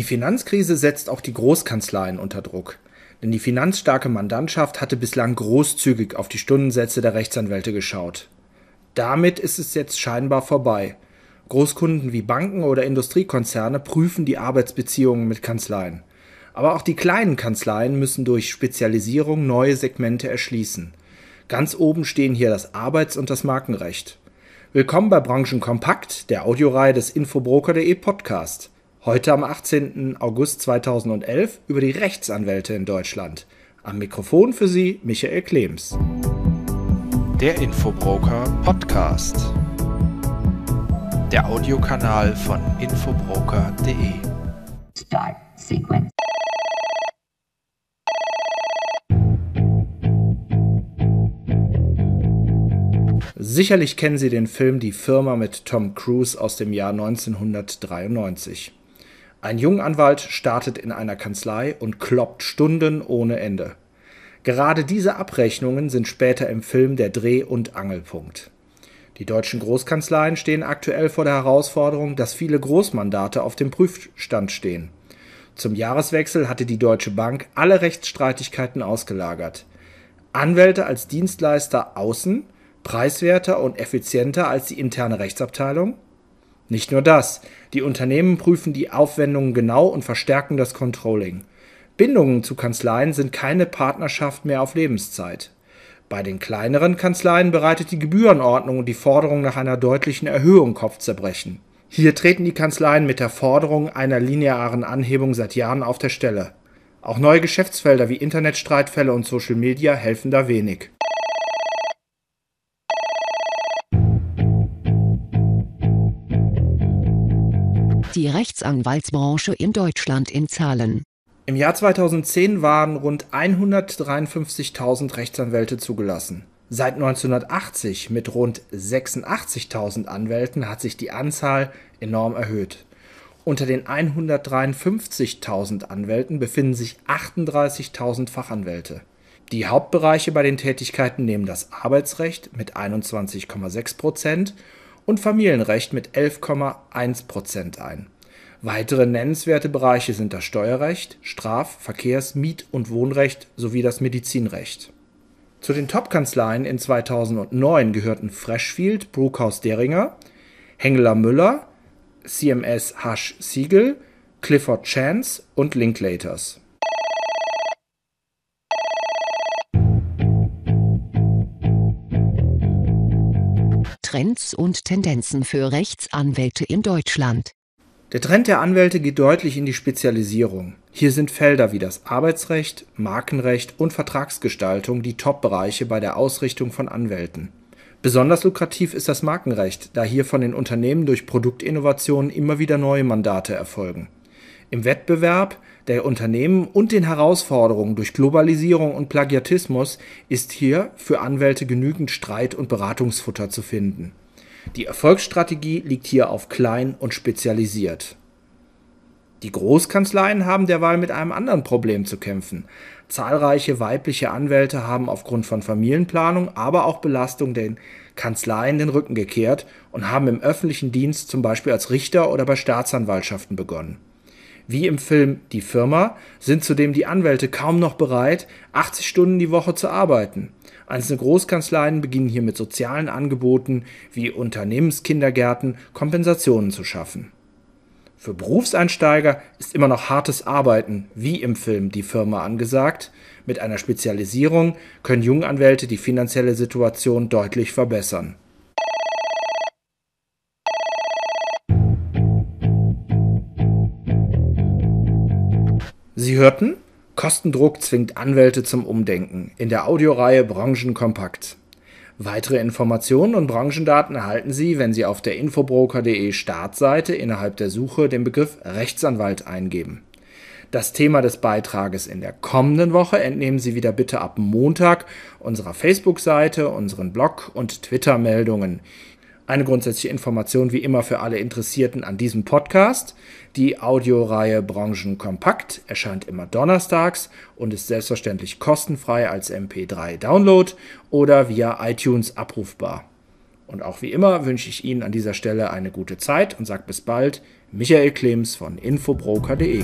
Die Finanzkrise setzt auch die Großkanzleien unter Druck. Denn die finanzstarke Mandantschaft hatte bislang großzügig auf die Stundensätze der Rechtsanwälte geschaut. Damit ist es jetzt scheinbar vorbei. Großkunden wie Banken oder Industriekonzerne prüfen die Arbeitsbeziehungen mit Kanzleien. Aber auch die kleinen Kanzleien müssen durch Spezialisierung neue Segmente erschließen. Ganz oben stehen hier das Arbeits- und das Markenrecht. Willkommen bei Branchenkompakt, der Audioreihe des Infobroker.de Podcast. Heute am 18. August 2011 über die Rechtsanwälte in Deutschland. Am Mikrofon für Sie Michael Klems. Der Infobroker Podcast. Der Audiokanal von Infobroker.de. Start Sequence. Sicherlich kennen Sie den Film Die Firma mit Tom Cruise aus dem Jahr 1993. Ein Junganwalt startet in einer Kanzlei und kloppt Stunden ohne Ende. Gerade diese Abrechnungen sind später im Film der Dreh- und Angelpunkt. Die deutschen Großkanzleien stehen aktuell vor der Herausforderung, dass viele Großmandate auf dem Prüfstand stehen. Zum Jahreswechsel hatte die Deutsche Bank alle Rechtsstreitigkeiten ausgelagert. Anwälte als Dienstleister außen, preiswerter und effizienter als die interne Rechtsabteilung? Nicht nur das, die Unternehmen prüfen die Aufwendungen genau und verstärken das Controlling. Bindungen zu Kanzleien sind keine Partnerschaft mehr auf Lebenszeit. Bei den kleineren Kanzleien bereitet die Gebührenordnung und die Forderung nach einer deutlichen Erhöhung Kopfzerbrechen. Hier treten die Kanzleien mit der Forderung einer linearen Anhebung seit Jahren auf der Stelle. Auch neue Geschäftsfelder wie Internetstreitfälle und Social Media helfen da wenig. Die Rechtsanwaltsbranche in Deutschland in Zahlen. Im Jahr 2010 waren rund 153.000 Rechtsanwälte zugelassen. Seit 1980 mit rund 86.000 Anwälten hat sich die Anzahl enorm erhöht. Unter den 153.000 Anwälten befinden sich 38.000 Fachanwälte. Die Hauptbereiche bei den Tätigkeiten nehmen das Arbeitsrecht mit 21,6 Prozent und Familienrecht mit 11,1 Prozent ein. Weitere nennenswerte Bereiche sind das Steuerrecht, Straf-, Verkehrs-, Miet- und Wohnrecht sowie das Medizinrecht. Zu den Top-Kanzleien in 2009 gehörten Freshfield Bruckhaus Deringer, Hengeler Müller, CMS Hush Siegel, Clifford Chance und Linklaters. Trends und Tendenzen für Rechtsanwälte in Deutschland. Der Trend der Anwälte geht deutlich in die Spezialisierung. Hier sind Felder wie das Arbeitsrecht, Markenrecht und Vertragsgestaltung die Top-Bereiche bei der Ausrichtung von Anwälten. Besonders lukrativ ist das Markenrecht, da hier von den Unternehmen durch Produktinnovationen immer wieder neue Mandate erfolgen. Im Wettbewerb der Unternehmen und den Herausforderungen durch Globalisierung und Plagiatismus ist hier für Anwälte genügend Streit und Beratungsfutter zu finden. Die Erfolgsstrategie liegt hier auf klein und spezialisiert. Die Großkanzleien haben derweil mit einem anderen Problem zu kämpfen. Zahlreiche weibliche Anwälte haben aufgrund von Familienplanung, aber auch Belastung den Kanzleien den Rücken gekehrt und haben im öffentlichen Dienst zum Beispiel als Richter oder bei Staatsanwaltschaften begonnen. Wie im Film Die Firma sind zudem die Anwälte kaum noch bereit, 80 Stunden die Woche zu arbeiten. Einzelne Großkanzleien beginnen hier mit sozialen Angeboten wie Unternehmenskindergärten Kompensationen zu schaffen. Für Berufseinsteiger ist immer noch hartes Arbeiten, wie im Film Die Firma angesagt. Mit einer Spezialisierung können Junganwälte die finanzielle Situation deutlich verbessern. Sie hörten Kostendruck zwingt Anwälte zum Umdenken in der Audioreihe Branchenkompakt. Weitere Informationen und Branchendaten erhalten Sie, wenn Sie auf der infobroker.de Startseite innerhalb der Suche den Begriff Rechtsanwalt eingeben. Das Thema des Beitrages in der kommenden Woche entnehmen Sie wieder bitte ab Montag unserer Facebook-Seite, unseren Blog und Twitter-Meldungen. Eine grundsätzliche Information wie immer für alle Interessierten an diesem Podcast. Die Audioreihe Branchen Kompakt erscheint immer donnerstags und ist selbstverständlich kostenfrei als MP3 Download oder via iTunes abrufbar. Und auch wie immer wünsche ich Ihnen an dieser Stelle eine gute Zeit und sage bis bald. Michael Klems von infobroker.de